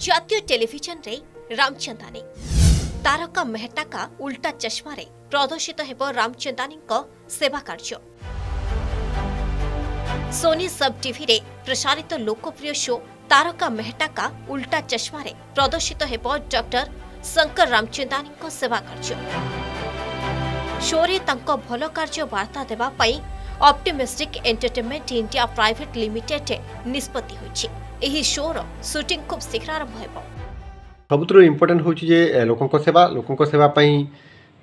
ଜାତୀୟ ଟେଲିଭିଜନରେ ରାମଚନ୍ଦାନୀ ତାରକା ମେହଟାକା ଉଲ୍ଟା ଚଷମାରେ ପ୍ରଦର୍ଶିତ ହେବ ରାମଚନ୍ଦାନୀଙ୍କ ସେବା କାର୍ଯ୍ୟ ସୋନି ସବ୍ ଟିଭିରେ ପ୍ରସାରିତ ଲୋକପ୍ରିୟ ଶୋ ତାରକା ମେହଟାକା ଉଲ୍ଟା ଚଷମାରେ ପ୍ରଦର୍ଶିତ ହେବ ଡକ୍ଟର ଶଙ୍କର ରାମଚନ୍ଦାନୀଙ୍କ ସେବା କାର୍ଯ୍ୟ ଶୋରେ ତାଙ୍କ ଭଲ କାର୍ଯ୍ୟ ବାର୍ତ୍ତା ଦେବା ପାଇଁ optimistic entertainment India private limited ନିଷ୍ପତ୍ତି ହୋଇଛି ଏହି ଶୋର ସୁଟିଂ ଖୁବ୍ ଶୀଘ୍ର ଆରମ୍ଭ ହେବ ସବୁଥିରୁ ଇମ୍ପୋର୍ଟାଣ୍ଟ ହେଉଛି ଯେ ଏ, ଲୋକଙ୍କ ସେବା ଲୋକଙ୍କ ସେବା ପାଇଁ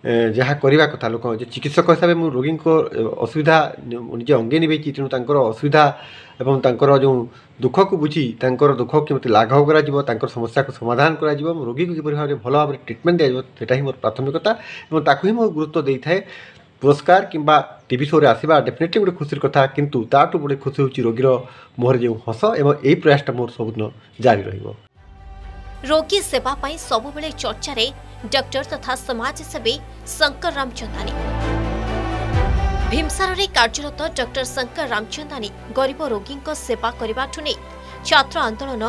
ଏ, ଯାହା କରିବା କଥା ଲୋକ ଯେ ଚିକିତ୍ସକ ହିସାବରେ ମୁଁ ରୋଗୀଙ୍କ ଏ, ଅସୁବିଧା ନି- ନିଜେ ଅଙ୍ଗେ ନିଭେଇଛି ତେଣୁ ତାଙ୍କର ଅସୁବିଧା ଏବଂ ତାଙ୍କର ଯେଉଁ ଦୁଃଖକୁ ବୁଝି ତାଙ୍କର ଦୁଃଖକୁ କେମିତି ଲାଘବ କରାଯିବ ତାଙ୍କର ସମସ୍ୟାକୁ ସମାଧାନ କରାଯିବ ଏବଂ ରୋଗୀକୁ କିପରି ଭାବରେ ଭଲ ଭାବରେ ଟ୍ରିଟମେଣ୍ଟ ଦିଆଯିବ ସେଇଟା ହିଁ ମୋର ପ୍ରାଥମିକତା ଏବଂ ତାକୁ ହିଁ ମୁଁ ଗୁରୁତ୍ୱ ଦେଇଥାଏ। ପୁରସ୍କାର କିମ୍ବା ଟିଭି ଶୋରେ ଆସିବା ଡେଫିନେଟଲି ଗୋଟେ ଖୁସିର କଥା କିନ୍ତୁ ତାଠୁ ଗୋଟେ ଖୁସି ହେଉଛି ରୋଗୀର ମୁହଁରେ ଯେଉଁ ହସ ଏବଂ ଏହି ପ୍ରୟାସଟା ମୋର ସବୁଦିନ ଜାରି ରହିବ। ରୋଗୀ ସେବା ପାଇଁ ସବୁବେଳେ ଚର୍ଚ୍ଚାରେ ଡକ୍ଟର ତଥା ସମାଜସେବୀ ଶଙ୍କର ରାମଚନ୍ଦାନୀ। ଭୀମସାରରେ କାର୍ଯ୍ୟରତ ଡକ୍ଟର ଶଙ୍କର ରାମଚନ୍ଦାନୀ ଗରିବ ରୋଗୀଙ୍କ ସେବା କରିବାଠୁ ନେଇ ଛାତ୍ର ଆନ୍ଦୋଳନ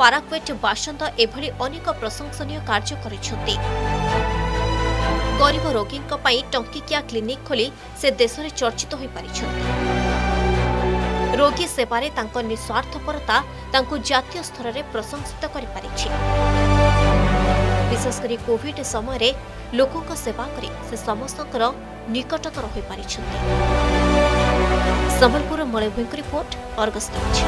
ପାରାକ୍ୱେଟ୍ ବାସନ୍ଦ ଏଭଳି ଅନେକ ପ୍ରଶଂସନୀୟ କାର୍ଯ୍ୟ କରିଛନ୍ତି। ଗରିବ ରୋଗୀଙ୍କ ପାଇଁ ଟଙ୍କିକିଆ କ୍ଲିନିକ୍ ଖୋଲି ସେ ଦେଶରେ ଚର୍ଚ୍ଚିତ ହୋଇପାରିଛନ୍ତି। ରୋଗୀ ସେବାରେ ତାଙ୍କ ନିଃସ୍ୱାର୍ଥପରତା ତାଙ୍କୁ ଜାତୀୟ ସ୍ତରରେ ପ୍ରଶଂସିତ କରିପାରିଛି। ବିଶେଷ କରି କୋଭିଡ ସମୟରେ ଲୋକଙ୍କ ସେବା କରି ସେ ସମସ୍ତଙ୍କର ନିକଟତର ହୋଇପାରିଛନ୍ତି। ସମ୍ବଲପୁର ମଳଭୂଇଙ୍କ ରିପୋର୍ଟ ଅର୍ଗସ୍ ନ୍ୟୁଜ୍।